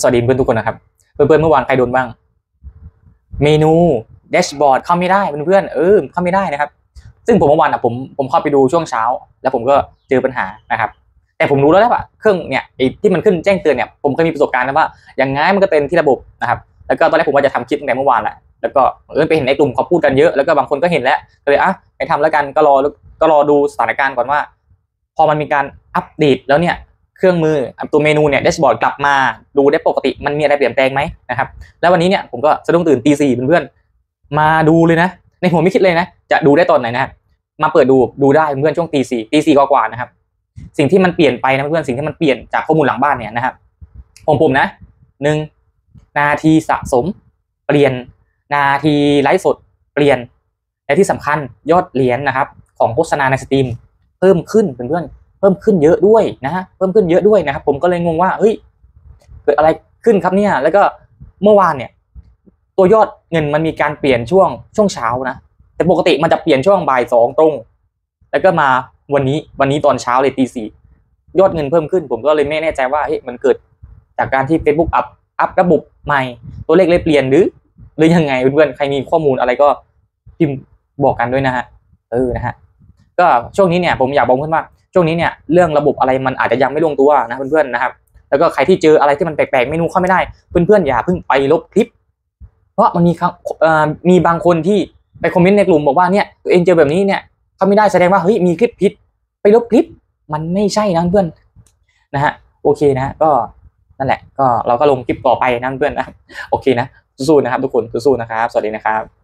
สวัสดีเพื่อนทุกคนนะครับ เพื่อนๆเมื่อวานใครโดนบ้าง เมนูแดชบอร์ดเข้าไม่ได้เพื่อนๆเออเข้าไม่ได้นะครับ ซึ่งผมเมื่อวานอะผมผมเข้าไปดูช่วงเช้า แล้วผมก็เจอปัญหานะครับ แต่ผมรู้แล้วแหละว่าเครื่องเนี่ยไอ้ที่มันขึ้นแจ้งเตือนเนี่ยผมเคยมีประสบการณ์นะว่าอย่างง่ายมันก็เต็มที่ระบบนะครับแล้วก็ตอนแรกผมว่าจะทำคลิปตั้งแต่เมื่อวานแหละแล้วก็เออไปเห็นในกลุ่มเขาพูดกันเยอะแล้วก็บางคนก็เห็นแล้วก็เลยอะไปทำแล้วกันก็รอก็รอดูสถานการณ์ก่อนว่า พอมันมีการอัปเดตแล้วเนี่ย เครื่องมือตัวเมนูเนี่ยแดชบอร์ดกลับมาดูได้ปกติมันมีอะไรเปลี่ยนแปลงไหมนะครับแล้ววันนี้เนี่ยผมก็สะดุ้งตื่นตีสี่เพื่อนๆมาดูเลยนะ ในหัวไม่คิดเลยนะ จะดูได้ตอนไหนนะครับมาเปิดดูดูได้เพื่อนช่วงตีสี่ตีสี่กว่านะครับ สิ่งที่มันเปลี่ยนไปนะเพื่อนสิ่งที่มันเปลี่ยนจากข้อมูลหลังบ้านเนี่ยนะครับผมผมนะหนึ่งนาทีสะสม เปลี่ยนนาทีไลฟ์สดเปลี่ยนและที่สำคัญยอดเหรียญนะครับ ของโฆษณาในสตรีม เพิ่มขึ้นเพื่อนๆ พิ่มขึ้นเยอะด้วยนะฮะเพิ่มขึ้นเยอะด้วยนะครับผมก็เลยงงว่าเฮ้ยเกิดอะไรขึ้นครับเนี่ยแล้วก็เมื่อวานเนี่ย ตัวยอดเงินมันมีการเปลี่ยนช่วงช่วงเช้านะแต่ปกติมันจะเปลี่ยนช่วงบ่ายสองตรง แล้วก็มาวันนี้วันนี้ตอนเช้าเลยตีสี่ยอดเงินเพิ่มขึ้น ผมก็เลยไม่แน่ใจว่าเฮ้ยมันเกิดจากการที่ Facebook อัพอัพระบบใหม่ ตัวเลขเลยเปลี่ยนหรือหรือยังไงเพื่อนๆใครมีข้อมูลอะไรก็พิมพ์บอกกันด้วยนะฮะเออนะฮะก็ช่วงนี้เนี่ยผมอยากบอกเพื่อนว่า ช่วงนี้เนี่ยเรื่องระบบอะไรมันอาจจะยังไม่ลงตัวนะเพื่อนๆนะครับ แล้วก็ใครที่เจออะไรที่มันแปลกๆเมนูเข้าไม่ได้เพื่อนๆอย่าเพิ่งไปลบคลิป เพราะมันมีครั้งมีบางคนที่ไปคอมเมนต์ในกลุ่มบอกว่าเนี่ยตัวเองเจอแบบนี้เนี่ยเขาไม่ได้แสดงว่าเฮ้ยมีคลิปผิด ไปลบคลิปมันไม่ใช่นะเพื่อนนะฮะโอเคนะก็นั่นแหละก็เราก็ลงคลิปต่อไปนะเพื่อนนะโอเคนะสู้ๆนะครับทุกคนสู้ๆนะครับ สวัสดีนะครับ